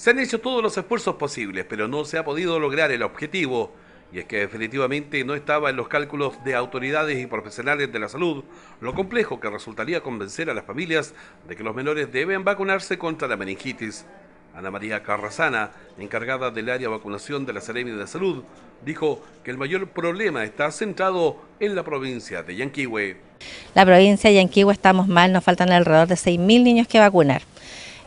Se han hecho todos los esfuerzos posibles, pero no se ha podido lograr el objetivo. Y es que definitivamente no estaba en los cálculos de autoridades y profesionales de la salud lo complejo que resultaría convencer a las familias de que los menores deben vacunarse contra la meningitis. Ana María Carrasana, encargada del área de vacunación de la Seremi de Salud, dijo que el mayor problema está centrado en la provincia de Yanquihue. La provincia de Yanquihue estamos mal, nos faltan alrededor de 6.000 niños que vacunar.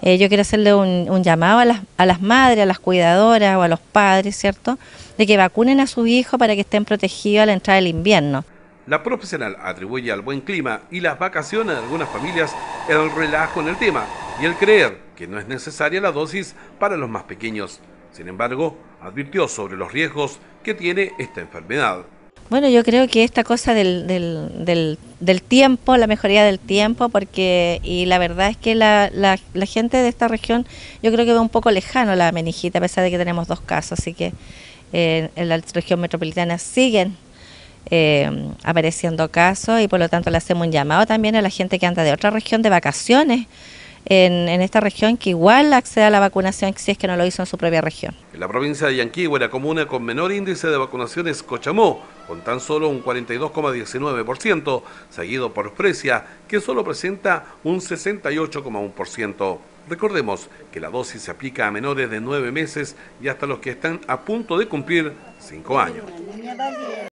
Eh, yo quiero hacerle un, llamado a las, a las, madres, a las cuidadoras o a los padres, ¿cierto?, de que vacunen a sus hijos para que estén protegidos a la entrada del invierno. La profesional atribuye al buen clima y las vacaciones de algunas familias el relajo en el tema y el creer que no es necesaria la dosis para los más pequeños. Sin embargo, advirtió sobre los riesgos que tiene esta enfermedad. Bueno, yo creo que esta cosa del, del, del, tiempo, la mejoría del tiempo, porque y la verdad es que la, la, gente de esta región yo creo que ve un poco lejano la meningita, a pesar de que tenemos dos casos, así que eh, en la región metropolitana siguen eh, apareciendo casos y por lo tanto le hacemos un llamado también a la gente que anda de otra región de vacaciones en, esta región que igual acceda a la vacunación si es que no lo hizo en su propia región. En la provincia de Yanquihue, la comuna con menor índice de vacunación es Cochamó, con tan solo un 42,19%, seguido por Fresia, que solo presenta un 68,1%. Recordemos que la dosis se aplica a menores de 9 meses y hasta los que están a punto de cumplir 5 años.